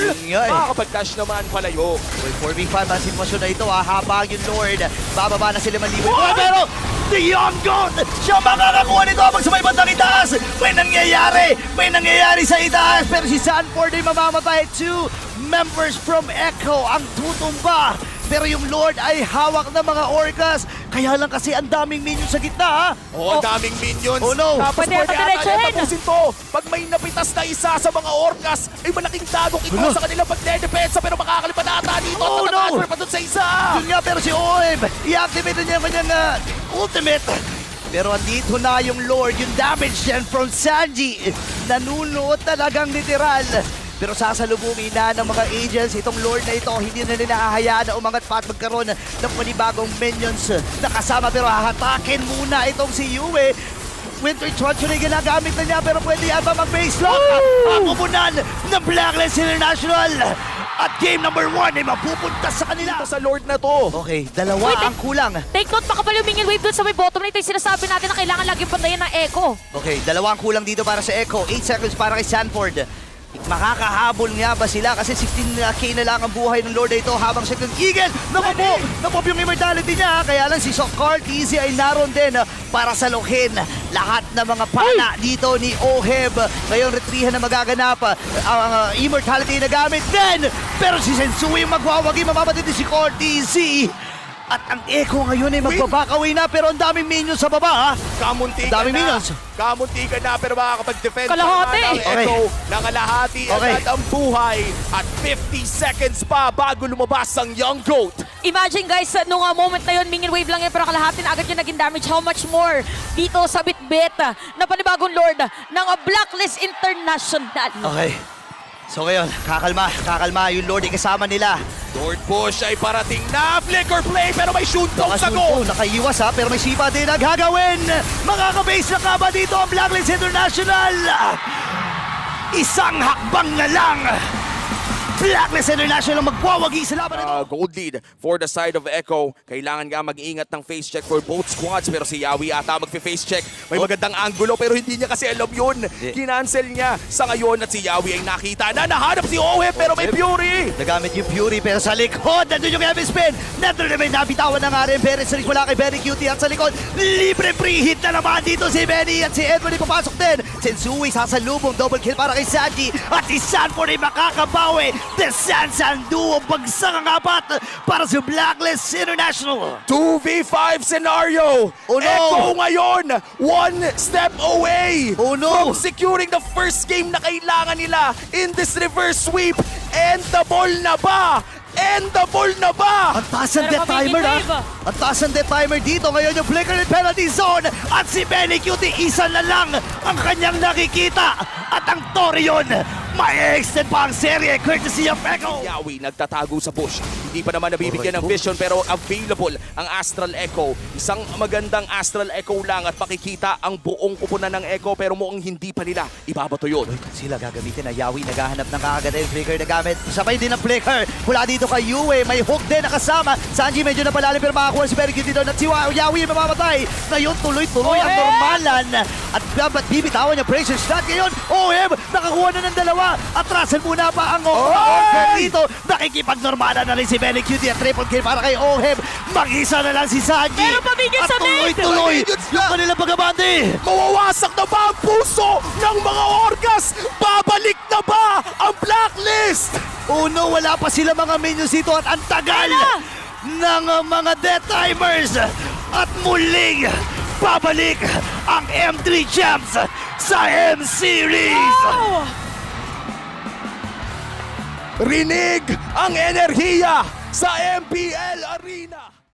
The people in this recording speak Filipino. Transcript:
Yun nga eh. Makakapag-dash naman palayo. Uy, 4v5 ang sitwasyon na ito ha, habang yung Lord, bababa na sila. What? Oh, pero, the Young Goat, siya makakakuha nito habang sa may bandang itaas. May nangyayari, may nangyayari sa itaas, pero si Sanford ay mamamatay. Two members from Echo ang tutumba. Pero yung Lord ay hawak ng mga Orcas. Kaya lang kasi ang daming minions sa gitna ha. Oh, ang daming minions. Oh, no. Tapos Pwede pwede diretsuhin. niya tapusin to. Pag may napitas na isa sa mga orcas, ay malaking dagok ito sa kanilang pagdedepensa pero makakalipan na ata dito Oh, at no. pa dun sa isa. Yun nga, pero si Oeb, i-activate na niya ang kanyang ah, ultimate. Pero andito na yung Lord, yung damage yan from Sanji. Nanunuot talagang literal. Pero sasalubungin na ng mga agents itong Lord na ito. Hindi na nila hahayaan na umangat pa at magkaroon ng panibagong minions na kasama. Pero hahatakin muna itong si Yue. Winter Treachery ginagamit na niya pero pwede yata mag-base lock. Ang umunan ng Blacklist International. At game number one ay mapupunta sa kanila. Ito sa Lord na to. Okay, dalawa Wait, ang kulang. Take note, baka pala humingin wave dun sa may bottom na ito yung sinasabi natin na kailangan laging pantayan ng echo. Okay, dalawa ang kulang dito para sa Echo. 8 seconds para kay Sanford. Makakahabol nga ba sila? Kasi 16k na lang ang buhay ng Lord ito habang siya ng Eagle. Nakupo! Napop yung immortality niya. Kaya lang si Sokart Easy ay naroon din para saluhin lahat ng mga pana dito ni Oheb. Ngayon, retrihan na magaganap. Ang uh, immortality na gamit din. Pero si Sensui magwawagi. Mamamatid si Cortez. At ang Echo ngayon ay magbabakaway na pero ang daming minions sa baba ha. Kamunti ka Daming na. minions. Kamunti ka na pero makakapag-defend Kalahati. ng Okay. Echo. Nakalahati Okay. agad ang buhay. At 50 seconds pa bago lumabas ang Young Goat. Imagine guys, nung uh, moment na yun, mingin wave lang yan, pero kalahati na agad yung naging damage. How much more dito sa Bitbit na panibagong lord ng Blacklist International. Okay. So ngayon, kakalma, kakalma yung Lord ay kasama nila. Lord Push ay parating na. Flicker play pero may shoot dog sa goal. nakaiwas ha, pero may sipa din ang gagawin. Makakabase na ka ba dito ang Blacklist International? Isang hakbang na lang. Blacklist International ang magwawagi sa laban Uh, nito. gold lead for the side of Echo. Kailangan nga mag-ingat ng face check for both squads pero si Yawi ata magfe-face check. May Oh. magandang angulo pero hindi niya kasi alam yun. Hindi. Kinancel niya sa ngayon at si Yawi ay nakita na nahanap si Ohe pero may. Fury. Nagamit yung Fury pero sa likod, nandun yung Kevin Spin. Nandun naman nabitawan na nga rin Perez Rich mula kay Benny Cutie at sa likod, libre free hit na naman dito si Benny at si Edwin papasok din. Sensui sasalubong, double kill para kay Sanji at si Sanford ay makakabawi. The Sansan Duo, bagsak ang apat para sa Blacklist International. 2v5 scenario. Oh, no. Echo ngayon, one step away Oh, no. from securing the first game na kailangan nila in this reverse sweep. And the ball na ba? And the ball na ba? Ang taas ng Pero death timer ha. ba? Ang taas ng death timer dito. Ngayon yung flicker and penalty zone. At si Benny Cutie, isa na lang ang kanyang nakikita. At ang Torion, may extend pa ang serye courtesy of Echo. Yawi nagtatago sa bush. Hindi pa naman nabibigyan ng vision pero available ang Astral Echo. Isang magandang Astral Echo lang at makikita ang buong kupunan ng Echo pero mukhang hindi pa nila ibabato yun. Uy, sila gagamitin na Yawi naghahanap ng kakaganda yung flicker na gamit. Sabay din ang flicker. Mula dito kay Yue, may hook din nakasama. Sanji medyo napalalim pero makakuha si Cutie doon. At si Yawi mamamatay. Ngayon tuloy-tuloy ang normalan. At dapat bibitawan niya pressure shot. Ngayon, Oheb, nakakuha na ng dalawa. Atrasan muna pa ang! Orca dito. Nakikipagnormalan na rin si Benny Cutie at triple kill para kay Oheb. Mag-isa na lang si Sanji. Pero pamigil At sa mid! tuloy-tuloy yung kanilang pagabante. Mawawasak na ba ang puso ng mga orgas? Babalik na ba ang blacklist? Oh no, wala pa sila mga minions dito at ang tagal ng mga death timers. At muling babalik ang M3 Champs sa M-Series. Oh! Rinig ang enerhiya sa MPL Arena.